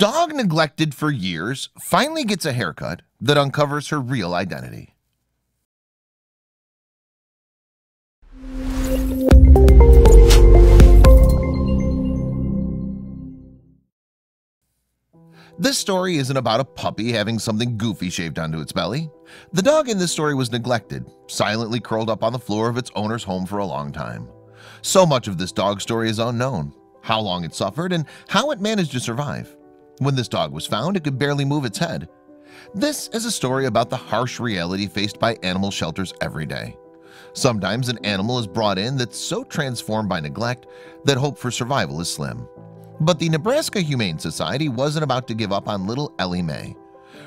Dog neglected for years finally gets a haircut that uncovers her real identity. This story isn't about a puppy having something goofy shaved onto its belly. The dog in this story was neglected, silently curled up on the floor of its owner's home for a long time. So much of this dog story is unknown, how long it suffered and how it managed to survive. When this dog was found, it could barely move its head. This is a story about the harsh reality faced by animal shelters every day. Sometimes an animal is brought in that's so transformed by neglect that hope for survival is slim. But the Nebraska Humane Society wasn't about to give up on little Ellie Mae.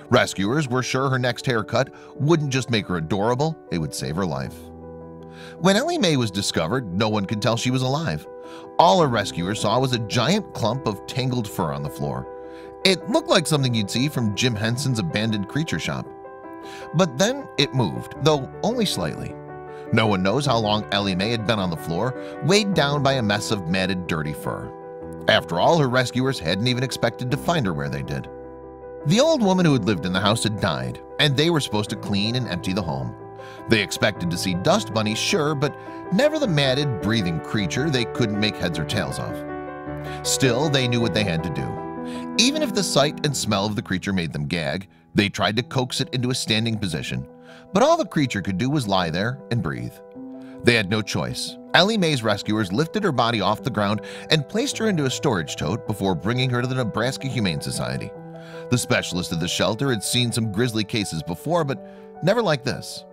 Rescuers were sure her next haircut wouldn't just make her adorable, it would save her life. When Ellie Mae was discovered, no one could tell she was alive. All a rescuer saw was a giant clump of tangled fur on the floor. It looked like something you'd see from Jim Henson's abandoned creature shop. But then it moved, though only slightly. No one knows how long Ellie Mae had been on the floor, weighed down by a mess of matted dirty fur. After all, her rescuers hadn't even expected to find her where they did. The old woman who had lived in the house had died, and they were supposed to clean and empty the home. They expected to see dust bunnies, sure, but never the matted, breathing creature they couldn't make heads or tails of. Still, they knew what they had to do. Even if the sight and smell of the creature made them gag, they tried to coax it into a standing position, but all the creature could do was lie there and breathe. They had no choice. Ellie Mae's rescuers lifted her body off the ground and placed her into a storage tote before bringing her to the Nebraska Humane Society. The specialist at the shelter had seen some grisly cases before, but never like this.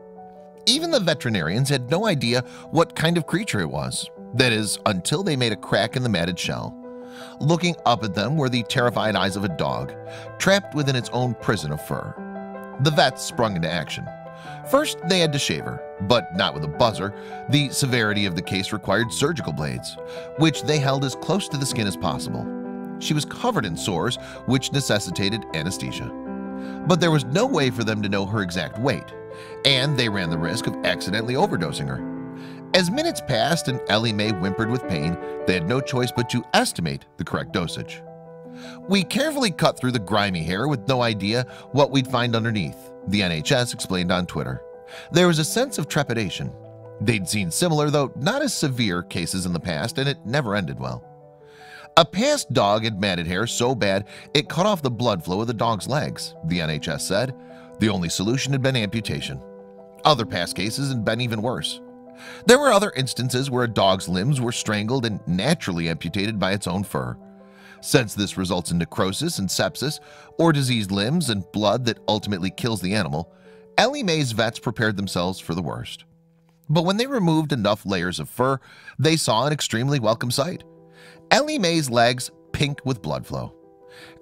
Even the veterinarians had no idea what kind of creature it was. That is, until they made a crack in the matted shell. Looking up at them were the terrified eyes of a dog, trapped within its own prison of fur. The vets sprung into action. First, they had to shave her, but not with a buzzer. The severity of the case required surgical blades, which they held as close to the skin as possible. She was covered in sores, which necessitated anesthesia. But there was no way for them to know her exact weight, and they ran the risk of accidentally overdosing her. As minutes passed and Ellie Mae whimpered with pain, they had no choice but to estimate the correct dosage. We carefully cut through the grimy hair with no idea what we'd find underneath, the NHS explained on Twitter. There was a sense of trepidation. They'd seen similar, though not as severe, cases in the past, and it never ended well. A past dog had matted hair so bad it cut off the blood flow of the dog's legs, the NHS said. The only solution had been amputation. Other past cases had been even worse. There were other instances where a dog's limbs were strangled and naturally amputated by its own fur. Since this results in necrosis and sepsis, or diseased limbs and blood that ultimately kills the animal, Ellie Mae's vets prepared themselves for the worst. But when they removed enough layers of fur, they saw an extremely welcome sight. Ellie Mae's legs pink with blood flow.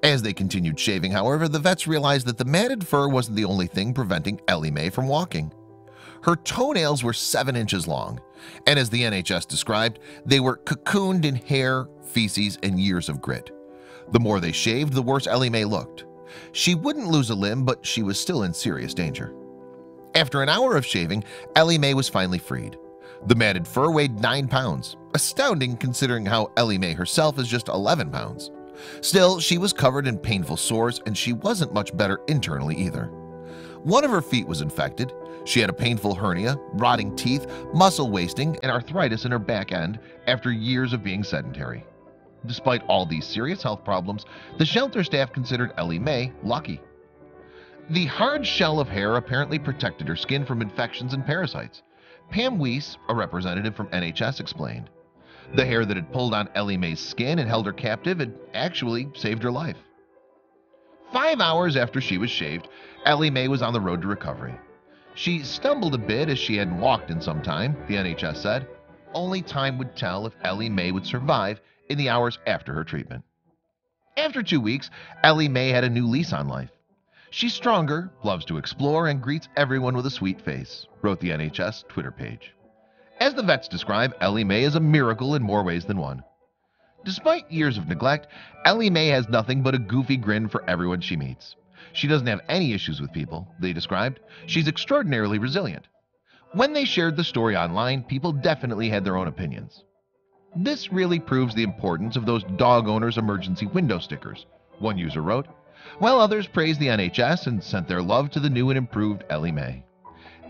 As they continued shaving, however, the vets realized that the matted fur wasn't the only thing preventing Ellie Mae from walking. Her toenails were 7 inches long, and as the NHS described, they were cocooned in hair, feces, and years of grit. The more they shaved, the worse Ellie Mae looked. She wouldn't lose a limb, but she was still in serious danger. After an hour of shaving, Ellie Mae was finally freed. The matted fur weighed 9 pounds, astounding considering how Ellie Mae herself is just 11 pounds. Still, she was covered in painful sores and she wasn't much better internally either. One of her feet was infected, she had a painful hernia, rotting teeth, muscle wasting, and arthritis in her back end after years of being sedentary. Despite all these serious health problems, the shelter staff considered Ellie Mae lucky. The hard shell of hair apparently protected her skin from infections and parasites. Pam Weiss, a representative from NHS, explained. The hair that had pulled on Ellie Mae's skin and held her captive had actually saved her life. Five hours after she was shaved, Ellie Mae was on the road to recovery. She stumbled a bit as she hadn't walked in some time, the NHS said. Only time would tell if Ellie Mae would survive in the hours after her treatment. After two weeks, Ellie Mae had a new lease on life. She's stronger, loves to explore, and greets everyone with a sweet face, wrote the NHS Twitter page. As the vets describe, Ellie Mae is a miracle in more ways than one. Despite years of neglect, Ellie Mae has nothing but a goofy grin for everyone she meets. She doesn't have any issues with people, they described. She's extraordinarily resilient. When they shared the story online, people definitely had their own opinions. This really proves the importance of those dog owners emergency window stickers, One user wrote, while others praised the NHS and sent their love to the new and improved Ellie Mae.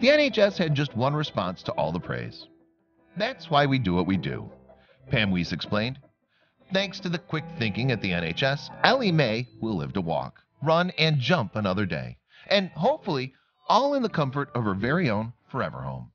The NHS had just one response to all the praise. That's why we do what we do. Pam Weiss explained. Thanks to the quick thinking at the NHS, Ellie Mae will live to walk, run, and jump another day. And hopefully, all in the comfort of her very own forever home.